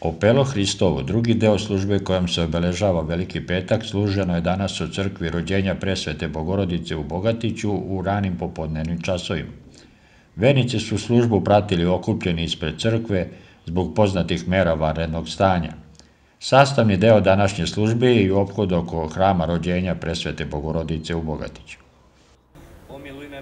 Opelo Hristovo, drugi deo službe kojom se obeležava Veliki petak, služeno je danas u crkvi rođenja presvete Bogorodice u Bogatiću u ranim popodnevnim časovima. Vernici su službu pratili okupljeni ispred crkve zbog poznatih mera vanrednog stanja. Sastavni deo današnje službe je i ophod oko hrama rođenja presvete Bogorodice u Bogatiću.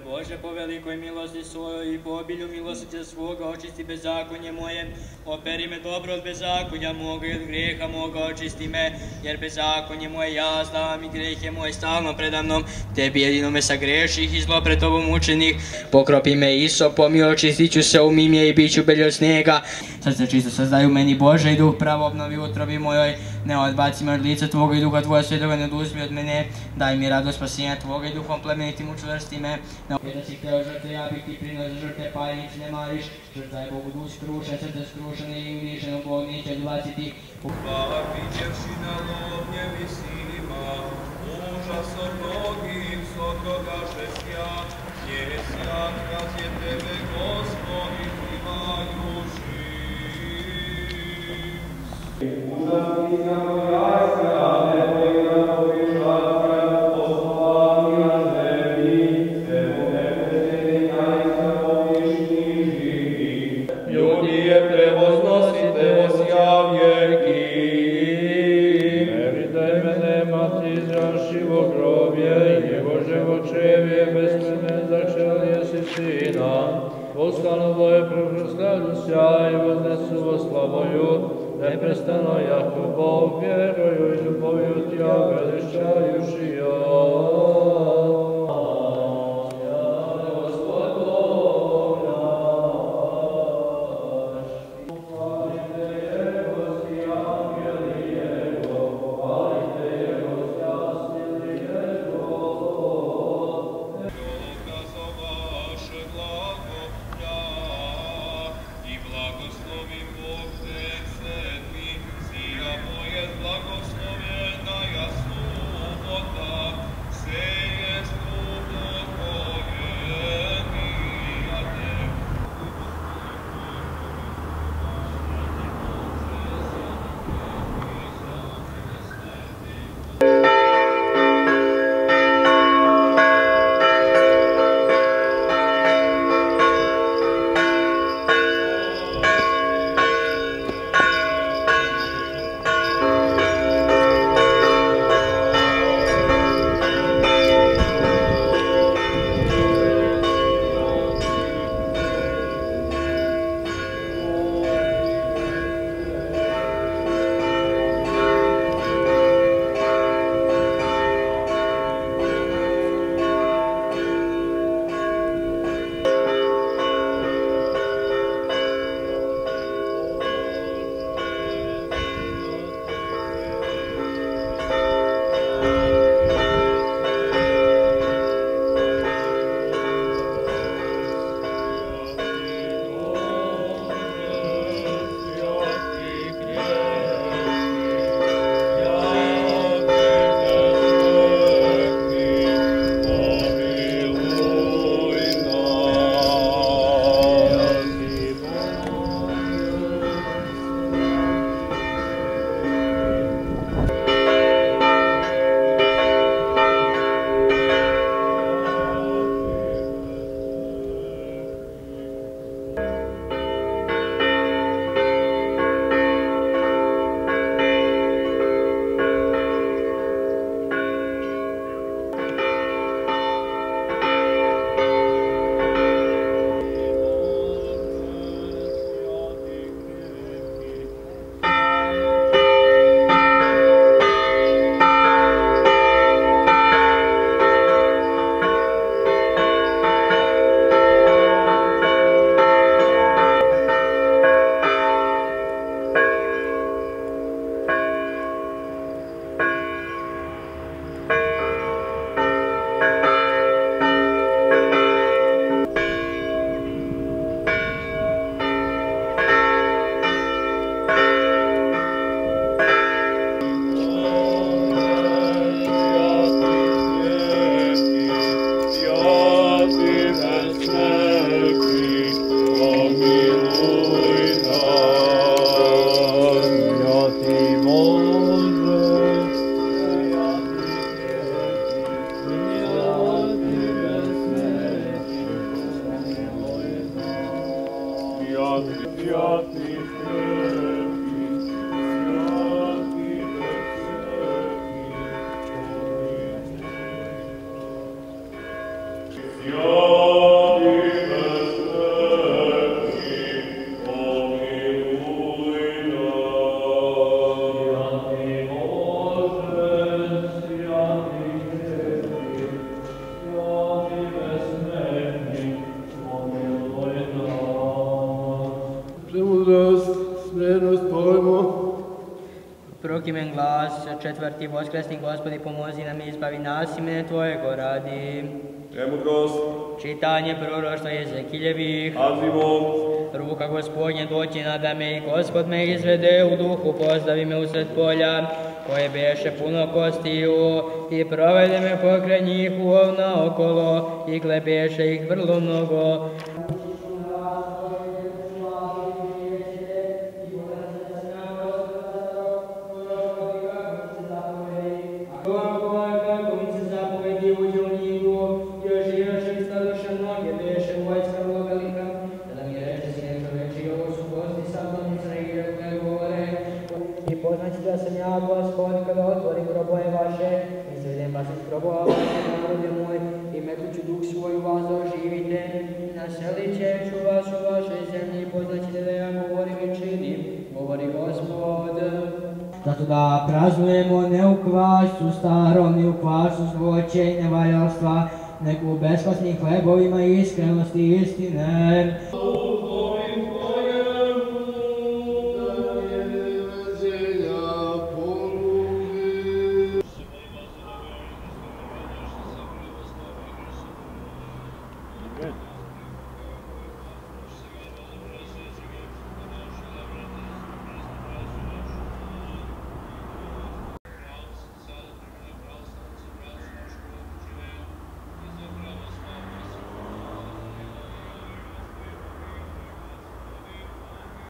Bože po velikoj milosti svojoj i po obilju milosti svoga očisti bezakonje moje. Operi me dobro od bezakonja moga i od grijeha moga očisti me, jer bezakonje moje ja znam i greh je moj stalno predamnom. Tebi jedino me sagreših i zlo pred tobom učenih. Pokropi me isopom i očistit ću se umim je i bit ću belje od snijega. Srce čisto sazdaju meni Bože i duh pravo obnovi utrobi mojoj. Ne odbaci me od lica Tvoga i duha Tvoja svetoga ne oduzmi od mene. Daj mi radost spasenja Tvoga i duhom plemenitim učvrsti me. Na da si hteo žrte, ja bih ti prinos žrte, pa nič ne mariš. Žrta je Bogu duh skrušen, srce skrušene i unišeno Bog neće odbaciti. Hvala vidjevši na lovnje visinima, užas od mnogim sotrogaše sja, njesjat kad je tebe Gospod i primaju Ljudi je prevoznosite osja vjeki. Daj mene, mati, zrašivo grobje, jego živočevje, bez mene začelje si sina. Postano boje proslavlju sjaj, возnesu во славою, neprestano jako Bog, vjerою i ljubovju tja veličajuši ja. Доказоваше Premudrost, četvrti voskresni gospodi pomozi nam izbavi nas imene Tvojego radi. Premudrost, Čitanje proroštva Jezekiljevih. pazimo, Ruka gospodnje doći nadame i gospod me izvede u duhu, pozdravi me usred polja, koje beše puno kostiju, i provede me pokraj njih naokolo, i klebeše ih vrlo mnogo. Gospod kada otvorim grobove vaše, izvedem vas iz grobova vaše, narode moj, i metuću duh svoj u vas oživite, naselit ću vas u vašoj zemlji, poznaćete da ja govorim i činim, govori gospod. Zato da praznujemo ne u kvasu starom, ni u kvasu zvoće i nevaljalstva, nego u besklasnim hlebovima iskrenosti i istine.